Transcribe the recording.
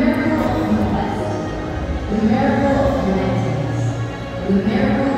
miracle of the West, the miracle of the United States, the miracle